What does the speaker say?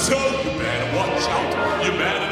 So you better watch out. You better